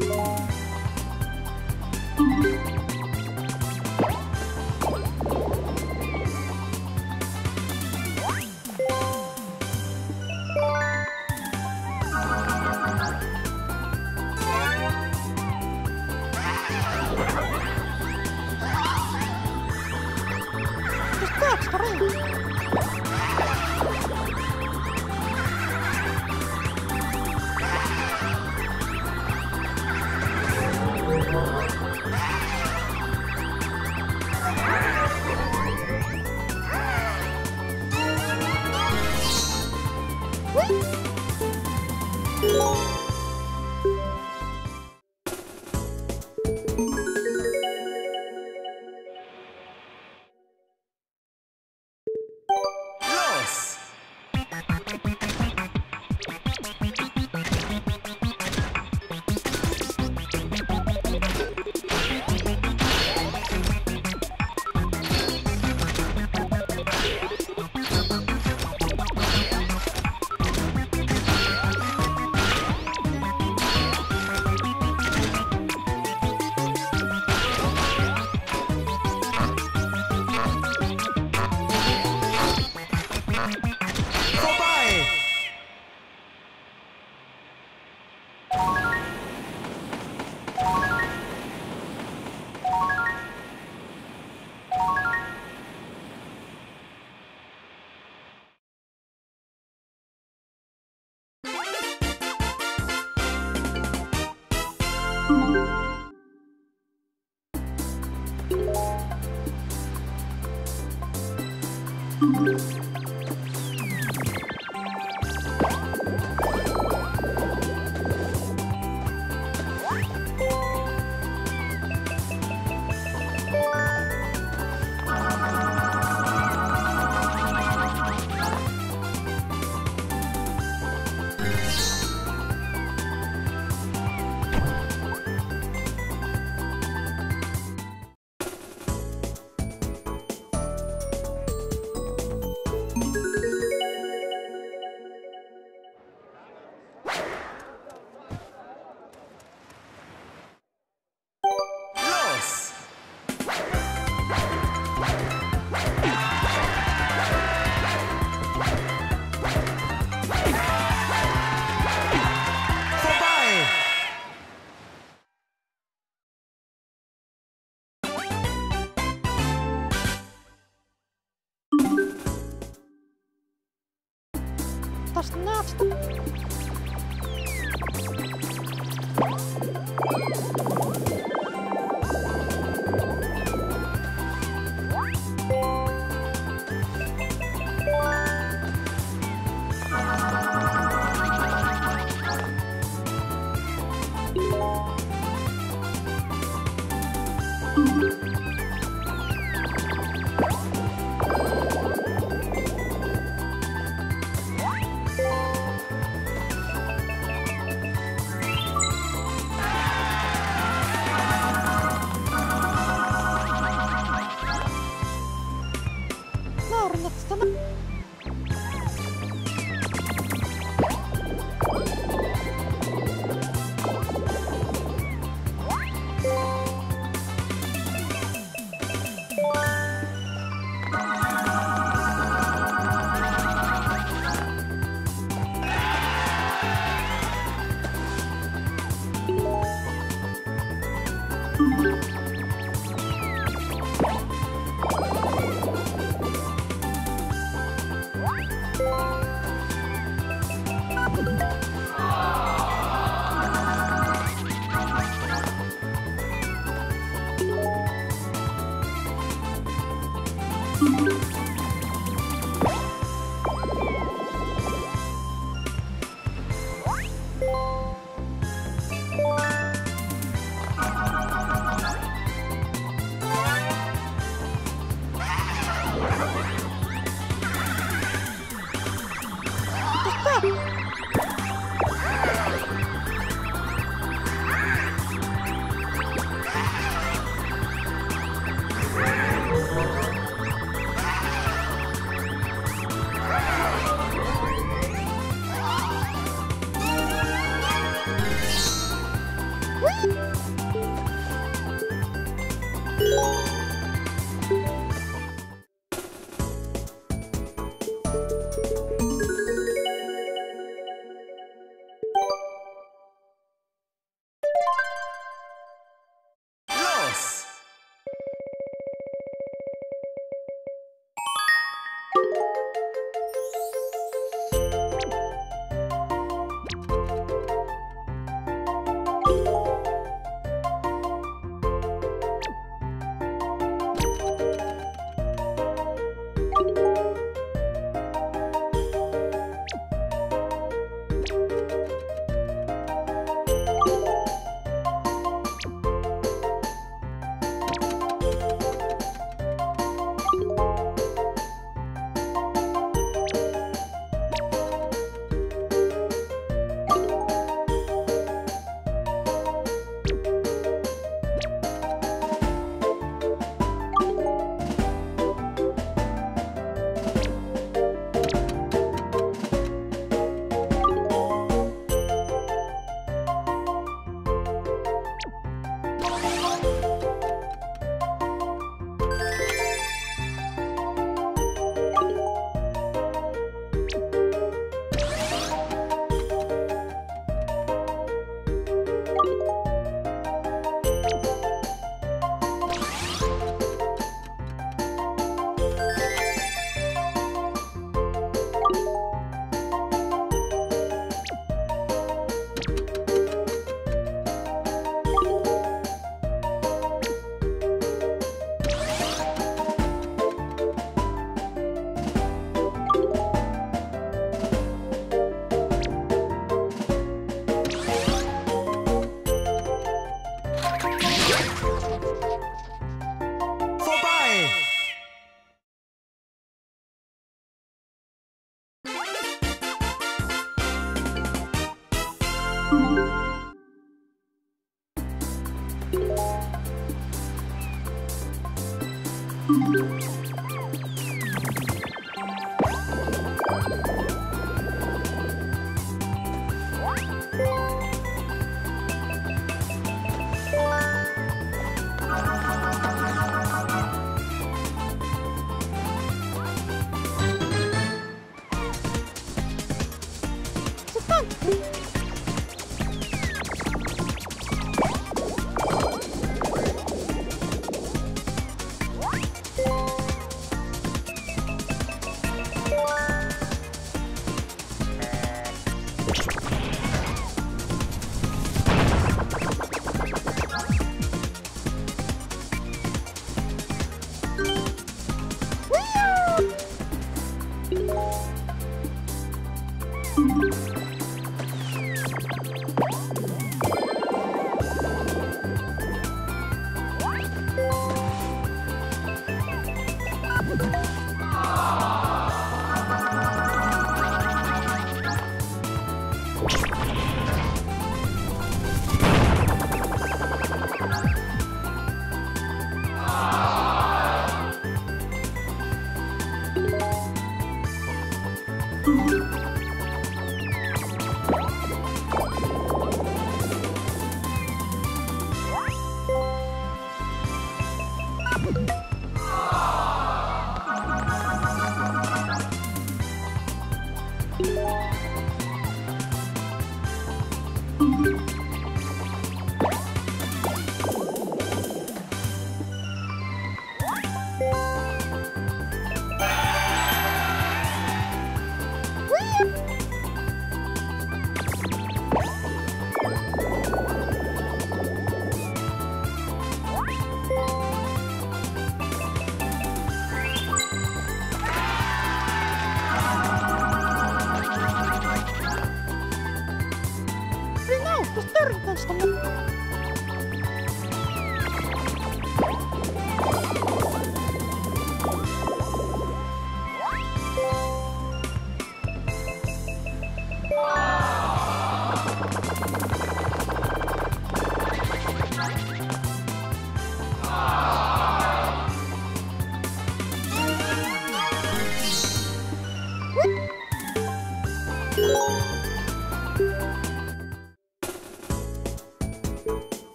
Música Thank. Пошла,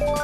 Bye.